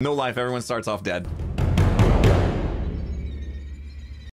No life, everyone starts off dead.